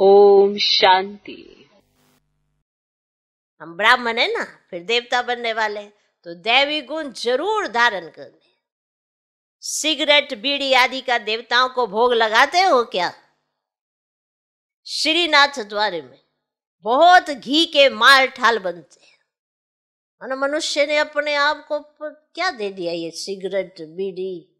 ओम शांति। हम ब्राह्मण है ना, फिर देवता बनने वाले तो दैवी गुण ज़रूर धारण करने। सिगरेट, बीड़ी आदि का देवताओं को भोग लगाते हो क्या? श्रीनाथ द्वारे में बहुत घी के माल ठाल बनते हैं। मनुष्य ने अपने आप को क्या दे दिया ये सिगरेट, बीड़ी?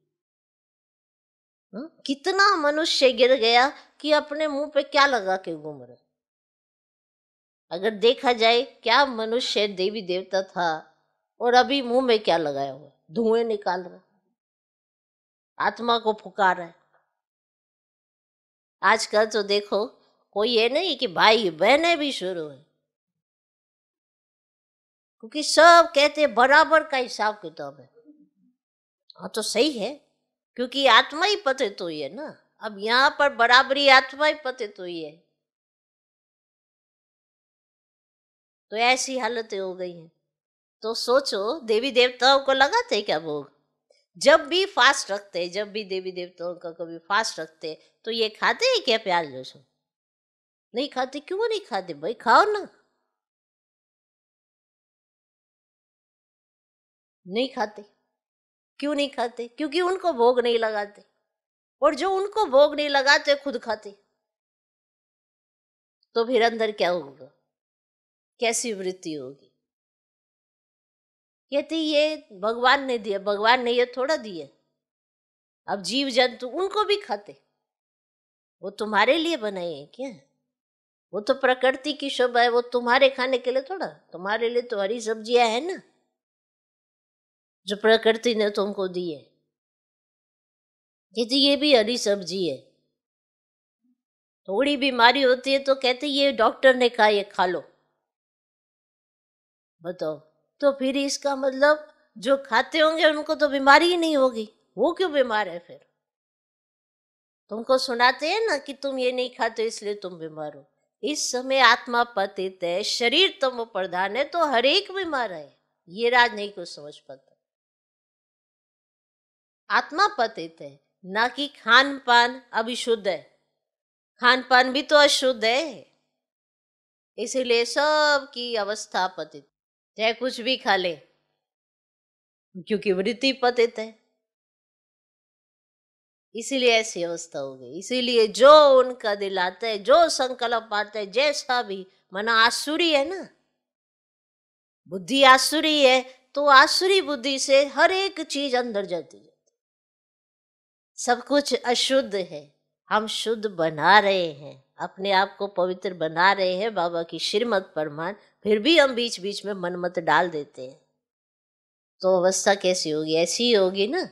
हम्म? कितना मनुष्य गिर गया कि अपने मुँह पे क्या लगा के घूम रहे? अगर देखा जाए, क्या मनुष्य देवी देवता था और अभी मुँह में क्या लगाया हुआ धुएँ निकाल रहा आत्मा को पुकार है। आजकल तो देखो, कोई ये नहीं कि भाई बहने भी शुरू है क्योंकि सब कहते बराबर का हिसाब किताब है। हाँ तो सही है। क्योंकि आत्मा ही पतित हुई है ना। अब यहाँ पर बराबरी आत्मा ही पतित हुई है। तो ऐसी हालतें हो गई हैं। तो सोचो, देवी देवताओं को लगाते क्या भोग? जब भी फास्ट रखते, जब भी देवी देवताओं का कभी फास्ट रखते तो ये खाते हैं क्या प्याज लहसुन? नहीं खाते? क्यों नहीं खाते? भाई खाओ ना। नहीं खाते। क्यों नहीं खाते? क्योंकि उनको भोग नहीं लगाते। और जो उनको भोग नहीं लगाते, खुद खाते। तो फिर अंदर क्या होगा? कैसी वृत्ति होगी? कहती, ये भगवान ने दिया, भगवान ने ये थोड़ा दिया। अब जीव जंतु उनको भी खाते। वो तुम्हारे लिए बनाए हैं क्या? वो तो प्रकृति की शोभा है, वो तुम्हारे खाने के लिए थोड़ा। तुम्हारे लिए तो हरी सब्ज़ियाँ है ना। जो प्रकृति ने तुमको दी है। कहती ये भी हरी सब्ज़ी है, थोड़ी बीमारी होती है तो कहते ये डॉक्टर ने कहा, ये खा लो। बताओ तो फिर इसका मतलब जो खाते होंगे उनको तो बीमारी ही नहीं होगी। वो क्यों बीमार है फिर? तुमको सुनाते हैं ना कि तुम ये नहीं खाते इसलिए तुम बीमार हो। इस समय आत्मा पतित है, शरीर तुम प्रधान है तो हर एक बीमार है। ये राज नहीं कुछ समझ पाता। आत्मा पतित है, ना कि खान पान अभिशुद्ध है। खान पान भी तो अशुद्ध है। इसीलिए सब की अवस्था पतित, चाहे कुछ भी खा ले, क्योंकि वृत्ति पतित है। इसीलिए ऐसी अवस्था हो गई। इसीलिए जो उनका दिल आता है, जो संकल्प आता है, जैसा भी, मना आसुरी है ना? बुद्धि आसुरी है तो आसुरी बुद्धि से हर एक चीज़ अंदर जाती है। सब कुछ अशुद्ध है। हम शुद्ध बना रहे हैं। अपने आप को पवित्र बना रहे हैं बाबा की श्रीमत परमान। फिर भी हम बीच बीच में मनमत डाल देते हैं। तो अवस्था कैसी होगी? ऐसी होगी ना?